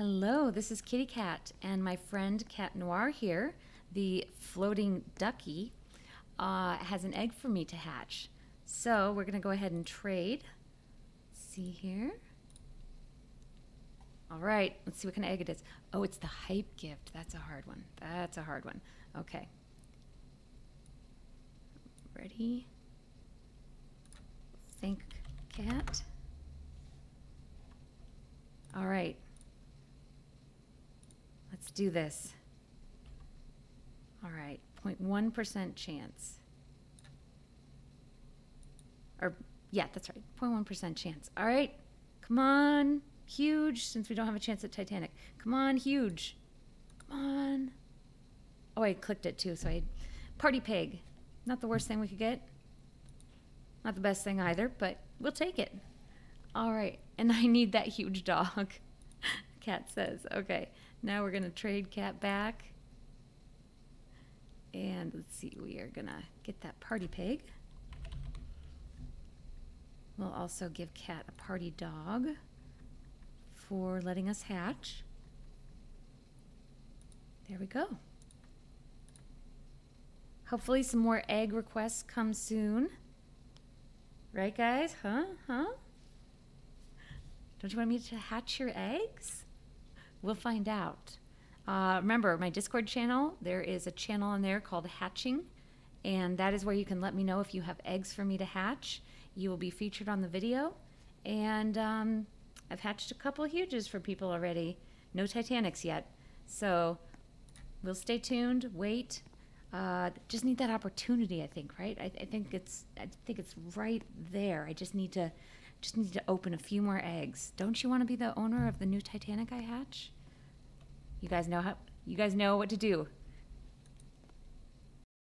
Hello, this is Kitty Kat and my friend Cat Noir here, the floating ducky, uh, has an egg for me to hatch. So we're going to go ahead and trade. See here. All right, let's see what kind of egg it is. Oh, it's the hype gift. That's a hard one. That's a hard one. Okay. Ready? Think cat. All right. Let's do this. All right, 0.1% chance. Or, yeah, that's right, 0.1% chance. All right, come on, huge, since we don't have a chance at Titanic. Come on, huge. Come on. Oh, I clicked it too, so I. Party pig. Not the worst thing we could get. Not the best thing either, but we'll take it. All right, and I need that huge dog. Cat says, okay. Now we're going to trade Cat back. And let's see, we are going to get that party pig. We'll also give Cat a party dog for letting us hatch. There we go. Hopefully some more egg requests come soon. Right, guys? Huh? Huh? Don't you want me to hatch your eggs? We'll find out. Uh, remember, my Discord channel, there is a channel on there called Hatching, and that is where you can let me know if you have eggs for me to hatch. You will be featured on the video, and um, I've hatched a couple huges for people already. No Titanics yet, so we'll stay tuned. Wait. Uh, just need that opportunity, I think, right? I, I think it's, I think it's right there. I just need to just need to open a few more eggs. Don't you want to be the owner of the new Titanic I hatch? You guys know how you guys know what to do.